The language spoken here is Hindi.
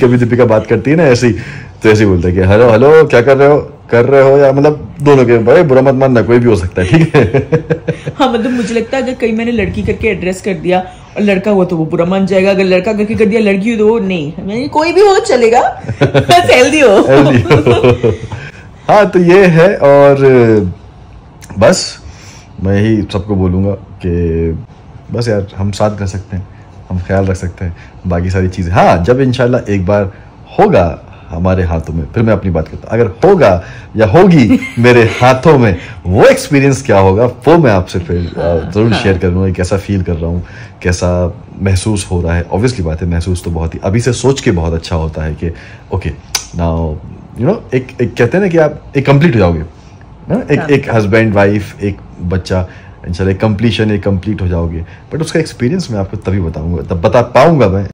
कभी दीपिका बात करती है ना ऐसी तो ऐसे बोलते हैं कि हेलो हेलो क्या कर रहे हो? कर रहे हो या मतलब दोनों के भाई बुरा मत मानना कोई भी हो सकता है ठीक है? हाँ मतलब मुझे लगता है अगर कहीं मैंने लड़की करके एड्रेस कर दिया और लड़का हुआ तो वो बुरा मान जाएगा अगर लड़का करके कर दिया लड़की हो तो वो नहीं। यानी कोई भी हो चलेगा बस हेल्दी हो। Healthy हो। हाँ तो ये है और बस मैं यही सबको बोलूँगा कि बस यार हम साथ कर सकते हैं। हम ख्याल रख सकते हैं बाकी सारी चीज़ें। हाँ जब इंशाल्लाह एक बार होगा हमारे हाथों में फिर मैं अपनी बात करता हूँ। अगर होगा या होगी मेरे हाथों में वो एक्सपीरियंस क्या होगा वो मैं आपसे फिर ज़रूर शेयर करूँगा कि कैसा फील कर रहा हूँ कैसा महसूस हो रहा है। ऑब्वियसली बात है महसूस तो बहुत ही अभी से सोच के बहुत अच्छा होता है कि ओके ना यू नो एक एक कहते हैं ना कि आप एक कंप्लीट हो जाओगे। ना एक हाँ। एक हस्बैंड वाइफ एक बच्चा एक कंप्लीशन एक कंप्लीट हो जाओगे। बट उसका एक्सपीरियंस मैं आपको तभी बताऊँगा, तब बता पाऊँगा मैं।